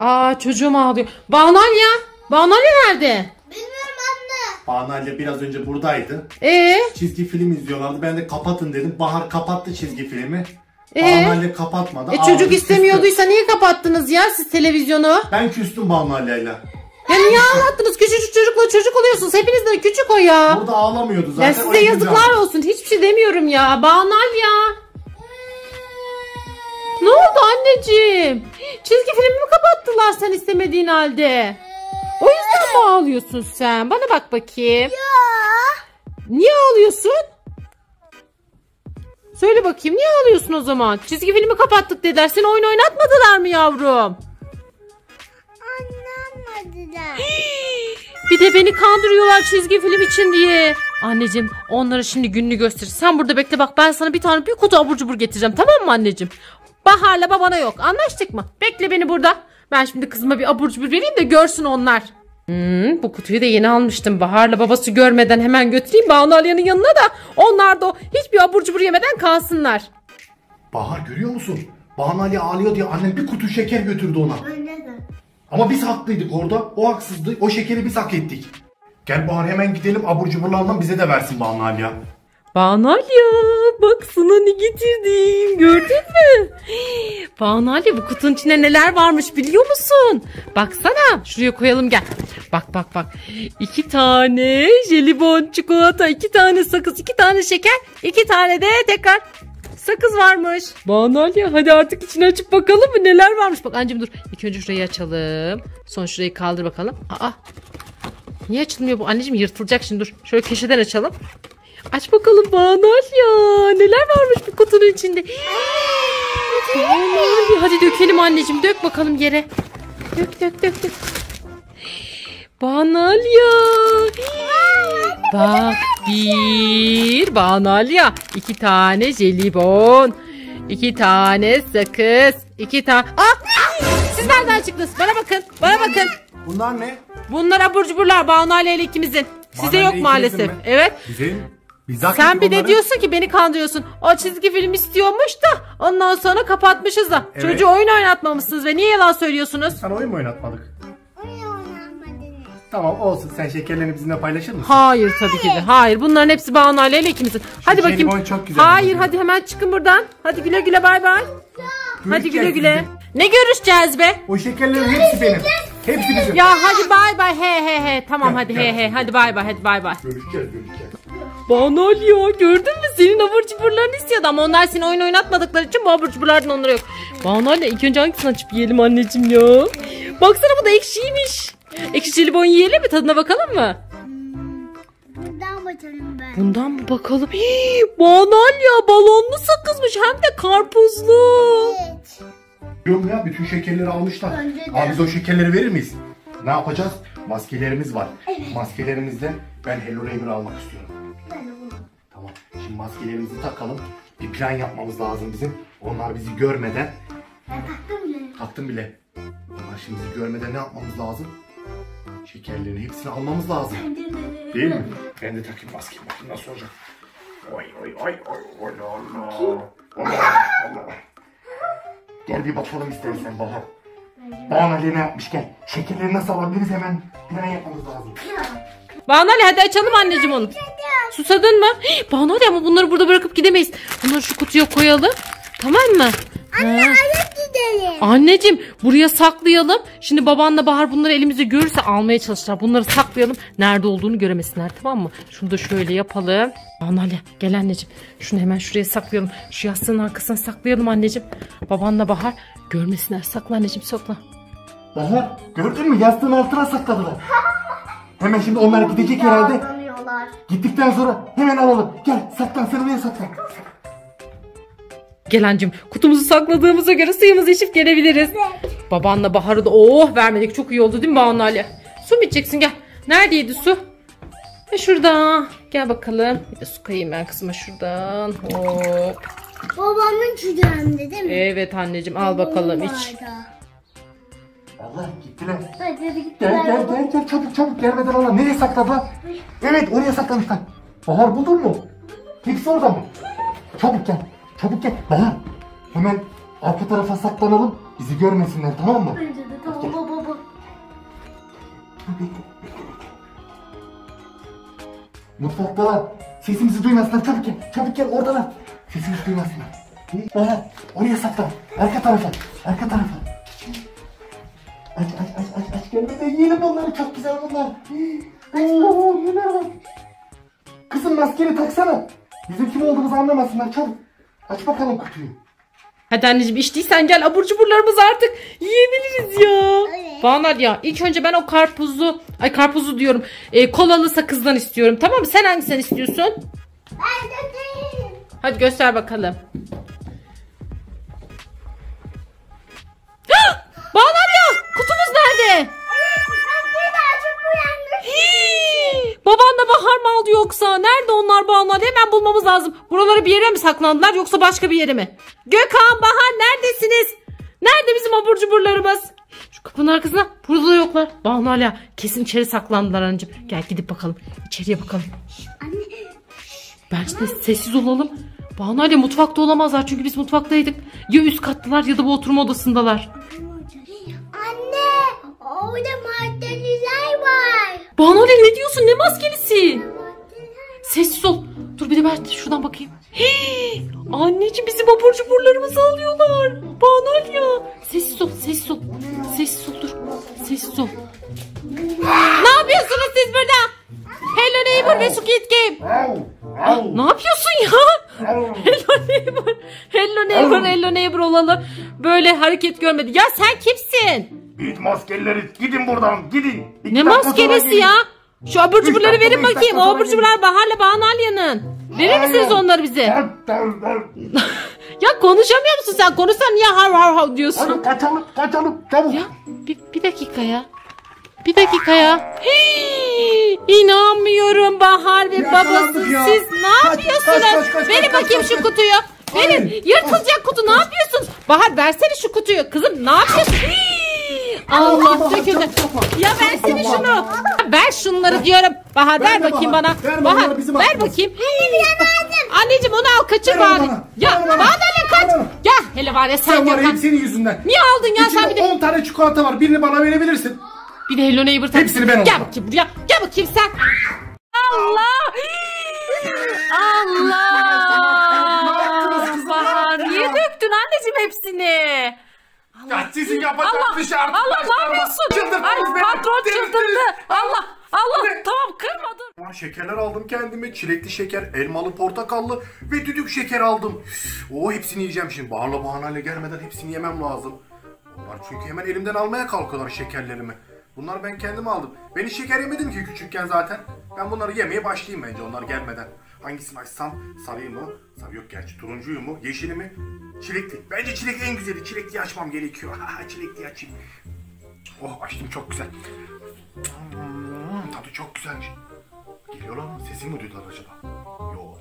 Aa çocuğum ağlıyor. Banalya. Banalya nerede? Bilmiyorum anne. İle biraz önce buradaydı. Ee, Çizgi film izliyorlardı. Ben de kapatın dedim. Bahar kapattı çizgi filmi. Ee? İle kapatmadı. e, Ağladı, çocuk küstü. istemiyorduysa niye kapattınız ya siz televizyonu? Ben küstüm ile. Ya niye ağlattınız? Küçücük çocukla çocuk oluyorsunuz. Hepiniz de küçük o ya. Burada ağlamıyordu zaten. Ya size yazıklar canım. olsun. Hiçbir şey demiyorum ya. Banal ya. Ne oldu anneciğim? Çizgi filmi mi kapattılar sen istemediğin halde? O yüzden mi ağlıyorsun sen? Bana bak bakayım. Niye ağlıyorsun? Söyle bakayım niye ağlıyorsun o zaman? Çizgi filmi kapattık dediler. Seni oyun oynatmadılar mı yavrum? Anlamadılar. Bir de beni kandırıyorlar çizgi film için diye. Anneciğim onlara şimdi gününü göster. Sen burada bekle bak ben sana bir tane bir kutu abur cubur getireceğim tamam mı anneciğim? Bahar'la babana yok anlaştık mı? Bekle beni burada. Ben şimdi kızıma bir abur cubur vereyim de görsün onlar. Hmm, bu kutuyu da yeni almıştım. Bahar'la babası görmeden hemen götüreyim Banu Alya'nın yanına da onlar da o hiçbir abur cubur yemeden kalsınlar. Bahar görüyor musun? Banu Ali ağlıyor diye annem bir kutu şeker götürdü ona. Öyle de. Ama biz haklıydık orada. O haksızdı. O şekeri biz hak ettik. Gel Bahar hemen gidelim abur cuburlarından bize de versin Banu Ali ya. Banalya bak sana ne getirdim gördün mü? Banalya bu kutunun içinde neler varmış biliyor musun? Baksana şuraya koyalım gel. Bak bak bak. İki tane jelibon çikolata, iki tane sakız, iki tane şeker, iki tane de tekrar sakız varmış. Banalya hadi artık içini açıp bakalım mı neler varmış. Bak anneciğim dur. İlk önce şurayı açalım. Sonra şurayı kaldır bakalım. Aa Niye açılmıyor bu? Anneciğim yırtılacak şimdi dur. Şöyle köşeden açalım. Aç bakalım Banal ya. Neler varmış bu kutunun içinde. Ya. Hadi dökelim anneciğim. Dök bakalım yere. Dök dök dök dök. Banal ya. Bak bir Banal ya. iki tane jelibon. iki tane sakız. iki tane... Siz nereden çıktınız? Bana bakın. Bana bakın. Bunlar ne? Bunlar abur cuburlar Banu ile ikimizin. Size Banu yok maalesef. mi? Evet. Bizim. Biz Sen bir de onları. diyorsun ki beni kandırıyorsun. O çizgi film istiyormuş da ondan sonra kapatmışız da. Evet. Çocuğu oyun oynatmamışsınız ve niye yalan söylüyorsunuz? Sana oyun mu oynatmadık? Tamam olsun. Sen şekerlerini bizimle paylaşır mısın? Hayır tabii ki de. Hayır bunların hepsi Banu ile ikimizin. Hadi bakayım. çok güzel. Hayır hadi hemen çıkın buradan. Hadi güle güle bay bay. Hadi güle güle. bizim. Ne görüşeceğiz be? O şekerlerin hepsi benim. Hepsi bizim. Ya hadi bay bay he he he. Tamam Gel, hadi gel. he he. Hadi bay bay hadi bay bay. Görüşeceğiz görüşeceğiz. Banal ya gördün mü senin abur cuburlarını istiyordu ama onlar seni oyun oynatmadıkları için bu abur cuburlardan onlara yok. Banal ya ilk önce hangisini açıp yiyelim anneciğim ya. Baksana bu da ekşiymiş. Ekşi jelibon yiyelim mi tadına bakalım mı? Buradan bakalım ben. Bundan mı bakalım? Hii, banal ya balonlu sakızmış hem de karpuzlu. Evet. Ya bütün şekerleri almışlar. Abi biz o şekerleri verir miyiz? Ne yapacağız? Maskelerimiz var. Maskelerimizle ben Hello Neighbor almak istiyorum. Ben de bunu. Tamam. Şimdi maskelerimizi takalım. Bir plan yapmamız lazım bizim. Onlar bizi görmeden. Ben taktım bile. Taktım bile. Onlar şimdi bizi görmeden ne yapmamız lazım? Şekerlerin hepsini almamız lazım. Değil mi? Ben de takayım maskeyi. Bakayım nasıl olacak. Oy oy oy oy oy Allah. Allah Allah. Gel bir bakalım istersen Bahar. Bahar Ali ne yapmış gel. Şekerleri nasıl alabiliriz hemen plan yapmamız lazım. Banal hadi açalım anneciğim onu. Susadın mı? Hii, Banal ama bunları burada bırakıp gidemeyiz. Bunları şu kutuya koyalım. Tamam mı? Anne Hadi gidelim. Anneciğim buraya saklayalım. Şimdi babanla Bahar bunları elimizde görürse almaya çalışırlar. Bunları saklayalım. Nerede olduğunu göremesinler tamam mı? Şunu da şöyle yapalım. Anneanne gel anneciğim. Şunu hemen şuraya saklayalım. Şu yastığın arkasına saklayalım anneciğim. Babanla Bahar görmesinler. Sakla anneciğim sakla. Bahar gördün mü yastığın altına sakladılar. Hemen şimdi onlar gidecek herhalde. Gittikten sonra hemen alalım. Gel saklan sen oraya saklan. Gel anneciğim kutumuzu sakladığımıza göre suyumuzu içip gelebiliriz. Babanla Bahar'ı da oh vermedik. Çok iyi oldu değil mi Banu Ali? Su mu içeceksin gel. Neredeydi su? E şurada. Gel bakalım. Bir de su kayayım ben kızıma şuradan. Hop. Babamın çocuğunda değil mi? Evet anneciğim al bakalım iç. Allah gittiler. Hadi hadi git. Gel gel gel gel çabuk çabuk gelmeden alalım. Nereye sakladılar? Evet oraya saklamışlar. Bahar buldun mu? Hepsi orada mı? Çabuk gel. Çabuk gel. Bahar hemen arka tarafa saklanalım. Bizi görmesinler tamam mı? Bence de tamam Mutfaktalar. Sesimizi duymasınlar. Çabuk gel. Çabuk gel oradalar. Sesimizi duymasınlar. Aha, oraya saklan. Arka tarafa. Arka tarafa. Aç aç aç aç aç. Gel de yiyelim onları. Çok güzel bunlar. Oo, neler var. Kızım maskeni taksana. Bizim kim olduğumuzu anlamasınlar. Çabuk. Aç bakalım kutuyu. Hadi anneciğim içtiysen gel abur cuburlarımızı artık yiyebiliriz ya. Evet. Banal ya ilk önce ben o karpuzlu ay karpuzlu diyorum e, kolalı sakızdan istiyorum tamam mı? Sen hangisinden istiyorsun? Ben de değilim. Hadi göster bakalım. Bahar mı aldı yoksa? Nerede onlar Banal? Hemen bulmamız lazım. Buraları bir yere mi saklandılar yoksa başka bir yere mi? Gökhan, Bahar neredesiniz? Nerede bizim abur cuburlarımız? Şu kapının arkasında. Burada da yoklar. Banal ya kesin içeri saklandılar anneciğim. Gel gidip bakalım. İçeriye bakalım. Anne. Bence de sessiz olalım. Banu ile mutfakta olamazlar çünkü biz mutfaktaydık. Ya üst kattılar ya da bu oturma odasındalar. Anne. Orada var. Banu ne diyorsun ne maskelisi? Sessiz ol. Dur bir de ben şuradan bakayım. Hii, anneciğim bizim abur cuburlarımızı alıyorlar. Banu ya. Sessiz ol sessiz ol. Sessiz ol dur. Sessiz ol. ne yapıyorsunuz siz burada? Hello Neighbor ve Squid Game. Ne yapıyorsun ya? Hello neighbor. Hello neighbor, hello neighbor olalı. Böyle hareket görmedi. Ya sen kimsin? Git maskelileri gidin buradan gidin. İki Ne maskelesi ya? Şu abur cuburları verin bakayım. O abur cuburlar Bahar'la Banu Alya'nın. Verir misiniz onları bize? Ya konuşamıyor musun sen? Konuşsan niye har har har diyorsun? Hadi kaçalım kaçalım çabuk. Ya bir, bir dakika ya. Bir dakika ya. Hii, inanmıyorum Bahar ve Yakalandık babası. ya. Siz ne Kaç, yapıyorsunuz? kaç, kaç, kaç, Verin kaç, bakayım kaç, şu kaç. kutuyu. Verin. Hayır. Yırtılacak kutu ne yapıyorsun? Bahar versene şu kutuyu. Kızım ne yapıyorsun? Hii, Allah döküldü. Ya versene şunu. Ver şunları diyorum. Bahar ver Verme bakayım bana. verme, Bahar ver bakayım. Anneciğim onu al kaçır Ver bari. Ya ver bana. ne kaç. Ver. Ya hele var ya sen, Sen var hep senin yüzünden. Niye aldın ya sen bir de? 10 tane çikolata var. Birini bana verebilirsin. Bir de Hello Neighbor. Hepsini ben Gel alacağım. bakayım buraya. Gel bakayım sen. Allah. Allah. Bahar niye döktün anneciğim hepsini? Ya sizin yapacağınız Allah. dışarı. Allah ne yapıyorsun? Çıldırdınız Ay beni. patron çıldırdı. Allah. Allah Ne? tamam kırma dur. Tamam, Şekerler aldım kendime. Çilekli şeker, elmalı, portakallı ve düdük şeker aldım. O hepsini yiyeceğim şimdi. Bağla bahanayla gelmeden hepsini yemem lazım. Onlar çünkü hemen elimden almaya kalkıyorlar şekerlerimi. Bunları ben kendim aldım. Ben hiç şeker yemedim ki küçükken zaten. Ben bunları yemeye başlayayım bence onlar gelmeden. Hangisini açsam? Sarıyı mı? Sarı yok gerçi. Turuncuyu mu? Yeşili mi? Çilekli. Bence çilek en güzeli. Çilekli açmam gerekiyor. çilekli açayım. Oh açtım çok güzel. Hmm, tadı çok güzelmiş. Geliyorlar mı? Sesimi mi duydular acaba? Yok.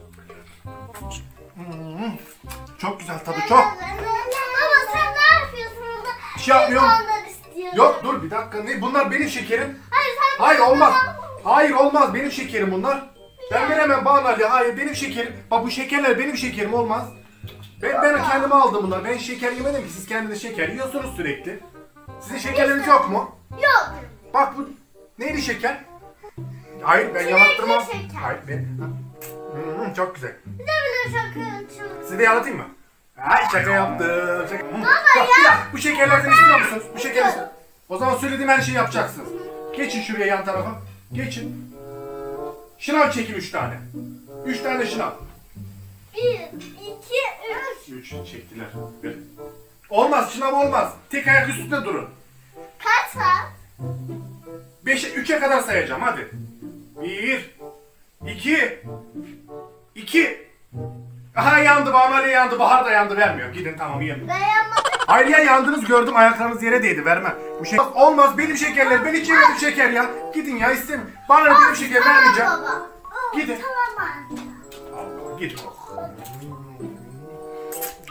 Hmm, çok güzel tadı çok. Baba sen ne yapıyorsun burada? Bir şey yapmıyorum. Yok dur bir dakika. Ne? Bunlar benim şekerim. Hayır sen Hayır olmaz. Hayır olmaz. Benim şekerim bunlar. Ben veremem Banu Ali. Hayır benim şekerim. Bak bu şekerler benim şekerim olmaz. Ben, ben kendime aldım bunları. Ben şeker yemedim ki. Siz kendiniz şeker yiyorsunuz sürekli. Sizin şekerleriniz yok mu? Yok. Bak bu neydi şeker? Hayır ben yalattırmam. şeker. Hayır ben... Hmm, çok güzel. Bir de bile şaka Size de yalatayım mı? Ay şaka yaptım. Şaka. Bak, bir dakika, Bu şekerlerden istiyor musunuz? Bu şekerlerden. O zaman söylediğim her şeyi yapacaksınız. Geçin şuraya yan tarafa. Geçin. Şınav çekin üç tane. Üç tane şınav. Bir, iki, üç. Üç çektiler. Bir. Olmaz şınav olmaz. Tek ayak üstünde durun. Kaç saat? Beşe, üçe kadar sayacağım hadi. Bir, iki, iki. Aha yandı, Banu yandı, Bahar da yandı, vermiyor. Gidin tamam yiyin. Ben. Ya yandınız gördüm ayaklarınız yere değdi vermem. Bu şey olmaz benim şekerler ben hiç yemedim şeker ya. Gidin ya istemiyorum. Bana benim şeker vermeyeceğim. Baba. Gidin. Tamam anne. Allah git.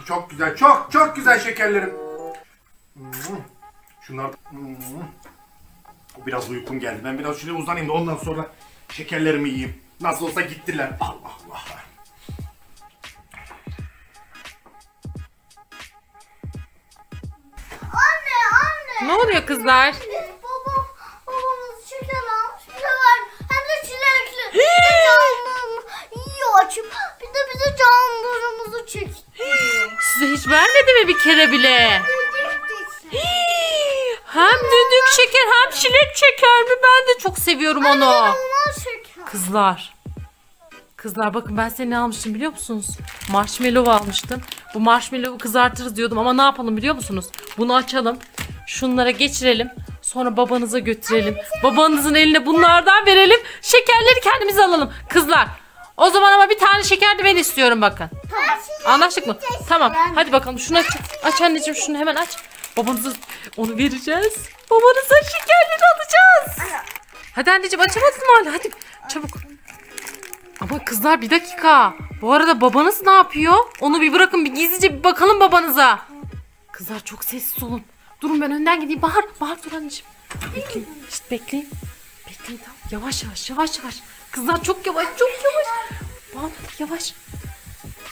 Çok güzel çok çok güzel şekerlerim. Şunlar biraz uykum geldi. Ben biraz şuraya uzanayım da ondan sonra şekerlerimi yiyeyim. Nasıl olsa gittiler. Allah Allah. Ne oluyor kızlar? Babam, babamız şeker almış bize vermiş. Hem de çilekli. Bir de canlımı yiyor Size hiç vermedi mi bir kere bile? hem düdük şeker hem çilek şeker mi? Ben de çok seviyorum onu. Kızlar. Kızlar bakın ben size ne almıştım biliyor musunuz? Marshmallow almıştım. Bu marshmallow'u kızartırız diyordum ama ne yapalım biliyor musunuz? Bunu açalım. Şunlara geçirelim. Sonra babanıza götürelim. Babanızın eline bunlardan verelim. Şekerleri kendimiz alalım. Kızlar. O zaman ama bir tane şeker de ben istiyorum bakın. Anlaştık mı? Tamam. Hadi bakalım şunu aç. Aç anneciğim şunu hemen aç. Babanıza onu vereceğiz. Babanıza şekerleri alacağız. Hadi anneciğim açamadın mı hala? Hadi çabuk. Ama kızlar bir dakika. Bu arada babanız ne yapıyor? Onu bir bırakın bir gizlice bir bakalım babanıza. Kızlar çok sessiz olun. Durun ben önden gideyim. Bahar, Bahar dur anneciğim. Bekleyin. İşte bekleyin. Bekleyin tamam. Yavaş yavaş yavaş yavaş. Kızlar çok yavaş çok yavaş. Bahar yavaş.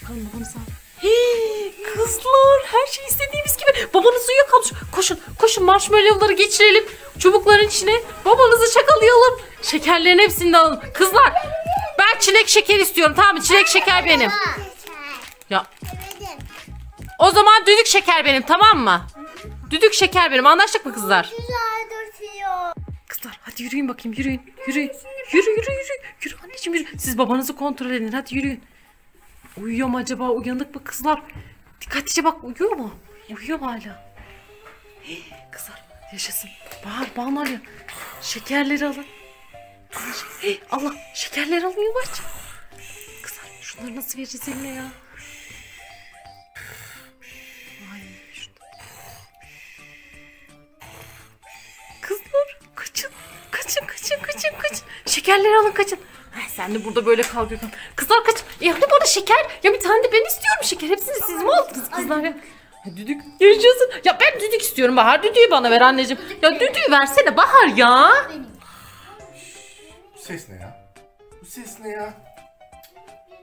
Bakalım babanız abi. Hey, kızlar her şey istediğimiz gibi. Babanız uyuyakalmış. Koşun koşun marshmallowları geçirelim. Çubukların içine babanızı şakalayalım. Şekerlerin hepsini de alın. Kızlar ben çilek şeker istiyorum tamam mı? Çilek şeker benim. Ya o zaman düdük şeker benim tamam mı? Düdük şeker benim anlaştık mı kızlar? Güzel. Kızlar hadi yürüyün bakayım yürüyün. Yürüyün. Yürü yürü yürü. Yürü anneciğim yürü. Siz babanızı kontrol edin hadi yürüyün. Uyuyor mu acaba? Uyanık mı kızlar? Dikkatlice bak uyuyor mu? Uyuyor mu hala? Hii, kızlar yaşasın. Bağır bağır arıyor. Şekerleri alın. Allah şekerleri alın yavaş. Kızlar şunları nasıl vereceğiz eline ya? Şekerleri alın kaçın. Ay, sen de burada böyle kal Gökhan. Kızlar kaç. Ya hani bana şeker. Ya bir tane de ben istiyorum şeker. Hepsini siz mi aldınız kızlar ya? Düdük yaşasın. Ya ben düdük istiyorum Bahar. Düdüğü bana ver anneciğim. Ya düdüğü versene Bahar ya. Bu ses ne ya? Bu ses ne ya?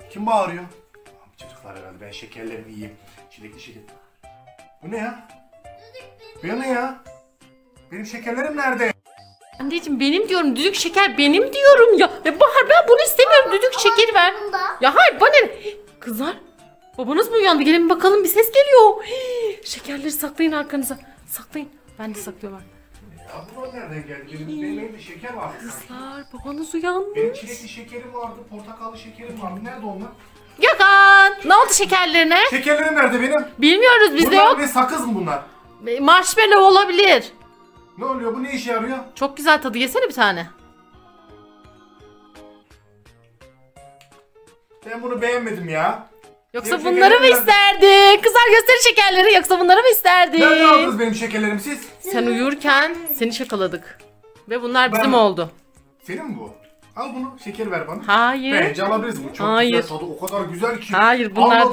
Kim bağırıyor? Abi çocuklar herhalde ben şekerlerimi yiyeyim. Çilekli şeker. Bu ne ya? Bu ne ya? Benim şekerlerim nerede? Anneciğim benim diyorum. Düdük şeker benim diyorum ya. Ya Bahar ben bunu istemiyorum. Düdük şekeri ver. Bunda. Ya hayır bana ne? Kızlar babanız mı uyandı? Gelin bakalım bir ses geliyor. Hii, şekerleri saklayın arkanıza. Saklayın. Ben de saklıyorum. Ya bunlar nereden geldi? Benim, elimde şeker vardı. Kızlar babanız uyandı. Benim çilekli şekerim vardı, portakallı şekerim vardı. Nerede onlar? Gökhan ne oldu şekerlerine? Şekerlerim nerede benim? Bilmiyoruz bizde bunlar yok. ne sakız mı bunlar? Marshmallow olabilir. Ne oluyor? Bu ne işe yarıyor? Çok güzel tadı yesene bir tane. Ben bunu beğenmedim ya. Yoksa Benim bunları mı isterdin? Kızlar göster şekerleri yoksa bunları mı isterdin? Nerede aldınız benim şekerlerimi siz? Sen uyurken seni şakaladık. Ve bunlar bizim Ben- oldu. Senin mi bu? Al bunu, şeker ver bana. Hayır. Bence alabiliriz bu. Çok Hayır. güzel tadı o kadar güzel ki. Hayır bunlar Almadım